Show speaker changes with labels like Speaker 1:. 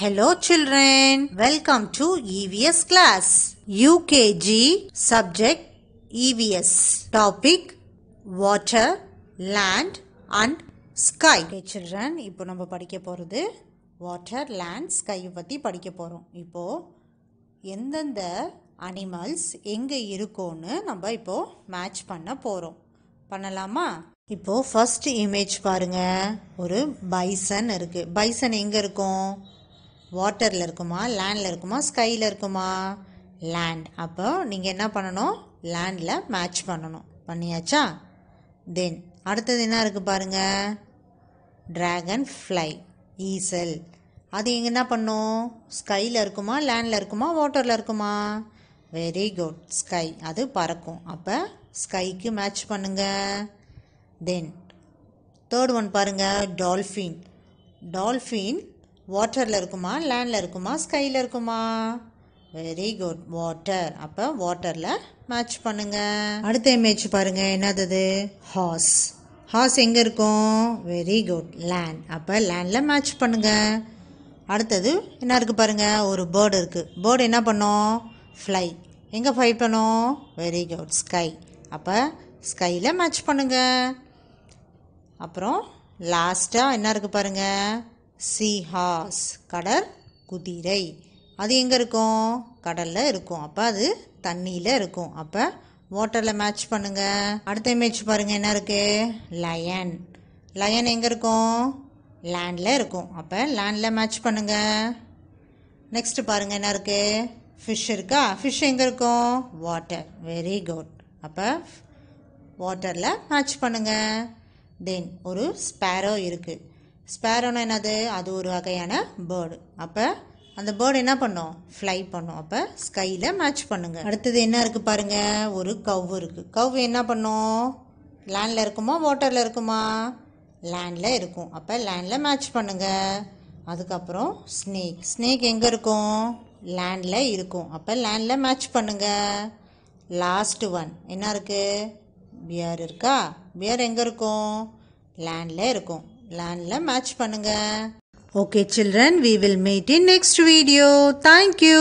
Speaker 1: Hello children, welcome to EVS class. UKG subject EVS. Topic water, land and sky. Okay children, இப்போ நம்ம படிக்க போகிறது water land sky பற்றி படிக்க போகிறோம் இப்போது எந்தெந்த அனிமல்ஸ் எங்கே இருக்கோன்னு நம்ம இப்போது மேட்ச் பண்ண போகிறோம் பண்ணலாமா? இப்போது ஃபஸ்ட் இமேஜ் பாருங்கள் ஒரு பைசன் இருக்குது பைசன் எங்கே இருக்கும்? வாட்டரில் இருக்குமா? லேண்டில் இருக்குமா? ஸ்கையில் இருக்குமா? லேண்ட். அப்போ நீங்கள் என்ன பண்ணணும்? லேண்டில் மேட்ச் பண்ணணும். பண்ணியாச்சா? தென் அடுத்தது என்ன இருக்குது பாருங்கள் ட்ராகன் ஃப்ளை ஈசல் அது இங்கே என்ன பண்ணும்? ஸ்கையில் இருக்குமா? லேண்டில் இருக்குமா? வாட்டரில் இருக்குமா? வெரி குட் ஸ்கை அது பறக்கும். அப்போ ஸ்கைக்கு மேட்ச் பண்ணுங்க. தென் தேர்ட் ஒன் பாருங்க. டால்ஃபின் டால்ஃபின் வாட்டரில் இருக்குமா? லேண்டில் இருக்குமா? ஸ்கையில் இருக்குமா? வெரி குட் வாட்டர் அப்போ வாட்டரில் மேட்ச் பண்ணுங்கள் அடுத்த இமேஜ் பாருங்கள் என்னது ஹார்ஸ் ஹார்ஸ் எங்கே இருக்கும்? வெரி குட் லேண்ட் அப்போ லேண்டில் மேட்ச் பண்ணுங்கள் அடுத்தது என்ன இருக்குது பாருங்க? ஒரு பேர்டு இருக்குது பேர்டு என்ன பண்ணும்? ஃப்ளை எங்கே ஃப்ளை பண்ணும்? வெரி குட் ஸ்கை அப்போ ஸ்கையில் மேட்ச் பண்ணுங்கள் அப்புறம் லாஸ்ட்டாக என்ன இருக்குது பாருங்கள் சீஹாஸ் கடற் குதிரை. அது எங்கே இருக்கும்? கடலில் இருக்கும். அப்போ அது தண்ணியில் இருக்கும். அப்போ வாட்டரில் மேட்ச் பண்ணுங்கள் அடுத்த இமேஜ் பாருங்கள் என்ன இருக்குது லயன் லயன் எங்கே இருக்கும்? லேண்டில் இருக்கும். அப்போ லேண்டில் மேட்ச் பண்ணுங்கள் நெக்ஸ்ட் பாருங்கள் என்ன இருக்குது ஃபிஷ் இருக்கா? ஃபிஷ் எங்கே இருக்கும்? வாட்டர் வெரி குட் அப்போ வாட்டரில் மேட்ச் பண்ணுங்கள் தென் ஒரு ஸ்பேரோ இருக்குது ஸ்பேரோனா என்னது? அது ஒரு வகையான பேர்டு அப்போ அந்த பேர்டு என்ன பண்ணும்? ஃப்ளை பண்ணும். அப்போ ஸ்கையில் மேட்ச் பண்ணுங்கள் அடுத்தது என்ன இருக்குது பாருங்க? ஒரு கவ் இருக்குது கவ் என்ன பண்ணும்? லேண்டில் இருக்குமா? வாட்டரில் இருக்குமா? லேண்டில் இருக்கும். அப்போ லேண்டில் மேட்ச் பண்ணுங்கள் அதுக்கப்புறம் ஸ்னேக் ஸ்னேக் எங்கே இருக்கும்? லேண்டில் இருக்கும். அப்போ லேண்டில் மேட்ச் பண்ணுங்கள் லாஸ்ட்டு ஒன் என்ன இருக்குது பியர் இருக்கா? பியர் எங்கே இருக்கும்? லேண்டில் இருக்கும். லேண்டில் மேட்ச் பண்ணுங்க. Okay children we will meet in next video thank you